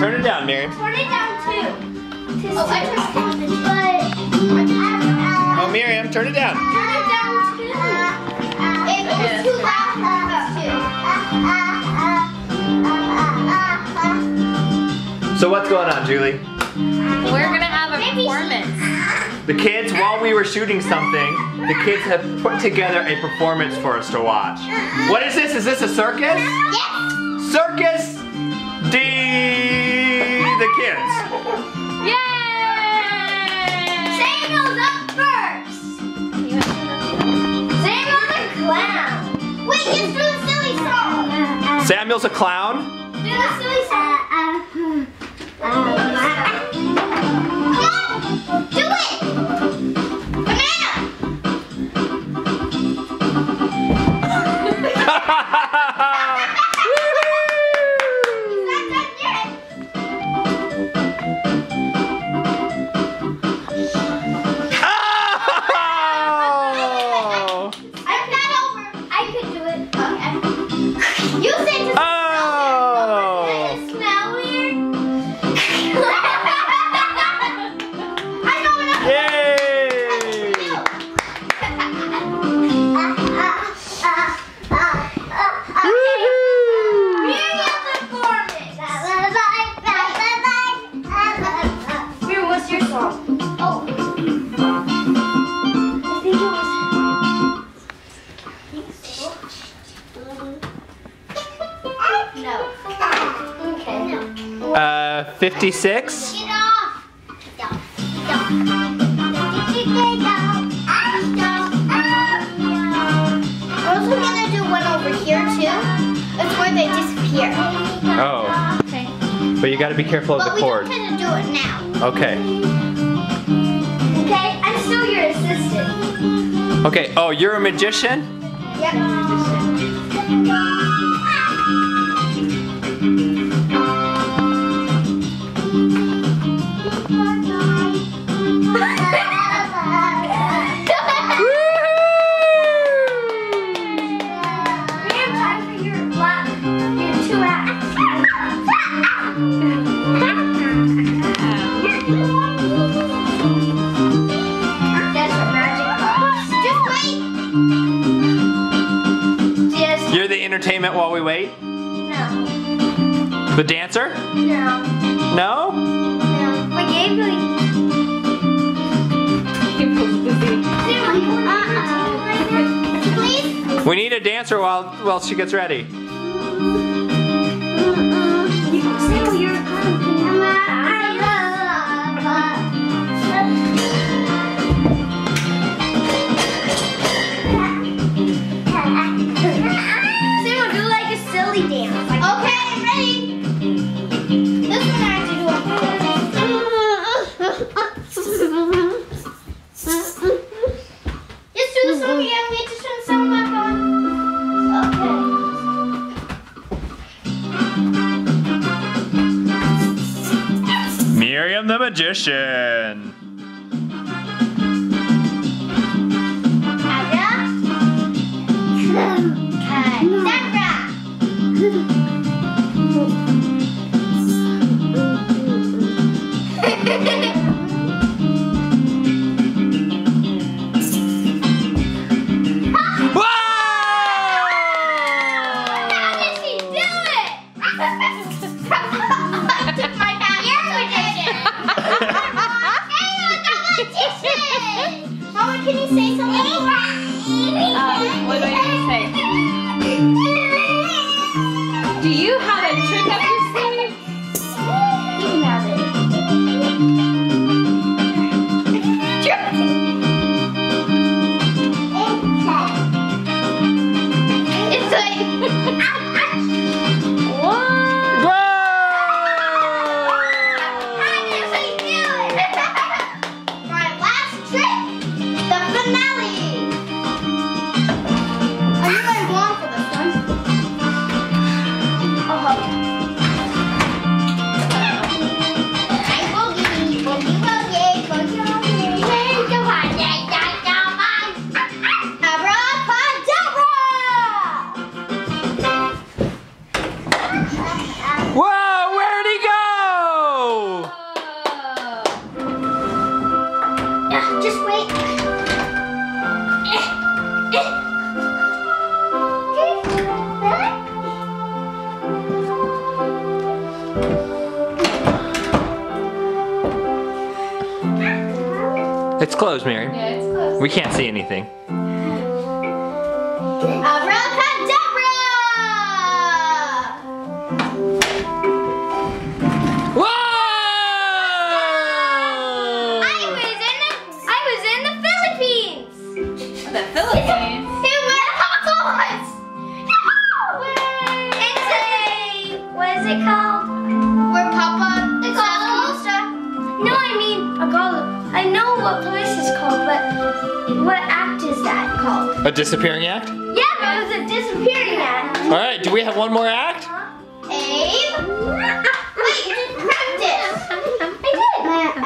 down. Turn it down, Miriam. Turn it down too. Oh, I just um, uh, Oh, Miriam, turn it down. Turn it down too. It was too loud. Uh, uh, so what's going on, Julie? We're gonna have a performance. The kids, while we were shooting something, the kids have put together a performance for us to watch. Uh-huh. What is this? Is this a circus? Yes. Circus D the kids. Yay! Samuel's up first. Samuel's a clown. Wait, just do the silly song. Samuel's a clown. Do the silly song. Do it. Banana. 56? Get off. Get off. Get off. We're also gonna do one over here too. That's where they disappear. Oh. Okay. But you gotta be careful of But the we cord. tend to do it now. Okay. Okay, I'm still your assistant. Okay, oh, you're a magician? Yep. We wait? no, The dancer? no, No? no. But Gabriel. We need a dancer while while she gets ready. Miriam the magician. Closed, Mary. Yeah, it's close. We can't see anything. Abracadabra! What act is that called? A disappearing act? Yeah, but it was a disappearing act. All right, do we have one more act? Abe? Wait, you didn't practice. I did.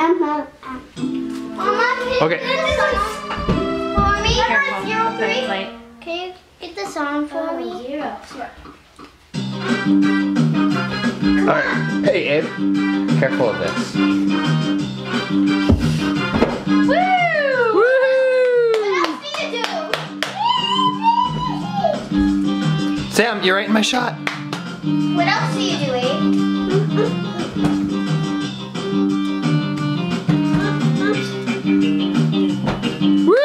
Mama, Okay. can you get this for me? Careful. Zero That's three. light. Can you get this on for me? Zero. All right. Hey, Abe. Careful of this. Woo! You're right in my shot. What else do you do, Abe? Woohoo!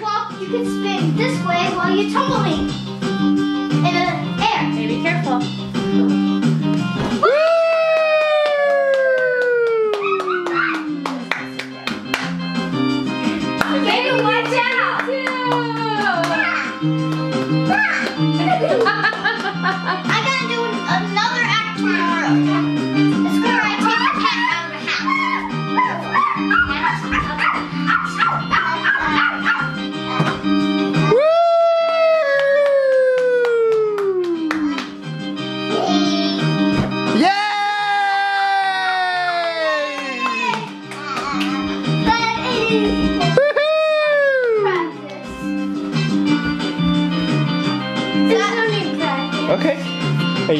Well, you can spin this way while you're tumbling in the air. Hey, be careful. I gotta do another act tomorrow.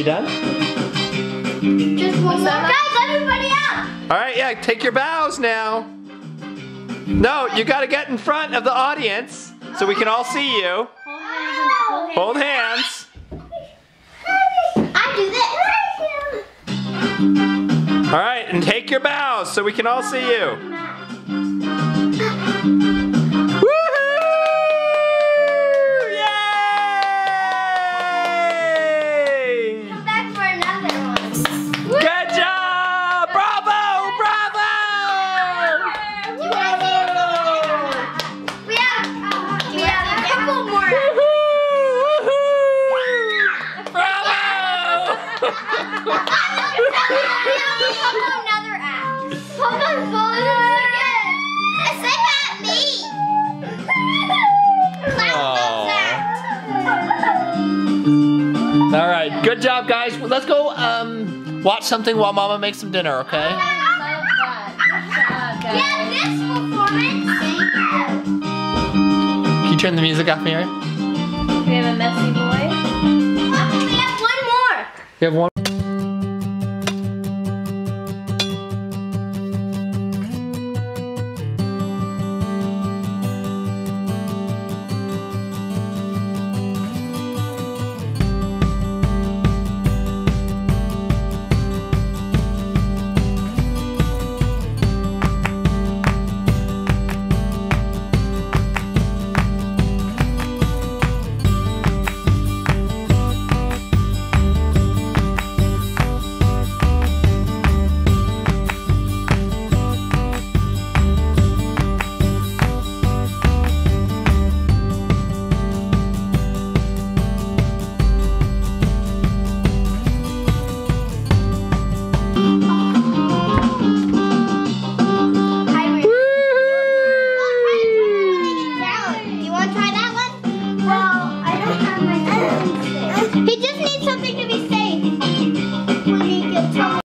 You done? Just one more. Guys, everybody out! All right, yeah, take your bows now. No, you got to get in front of the audience so we can all see you. Hold hands. I do this. All right, and take your bows so we can all see you. Another act. Papa's falling again. Sing at me. Clap those acts. All right, good job, guys. Well, Let's go um, watch something while Mama makes some dinner, okay? Love that. Good job, Yeah, this performance. Can you turn the music off, Mary? We have a messy boy. You have one.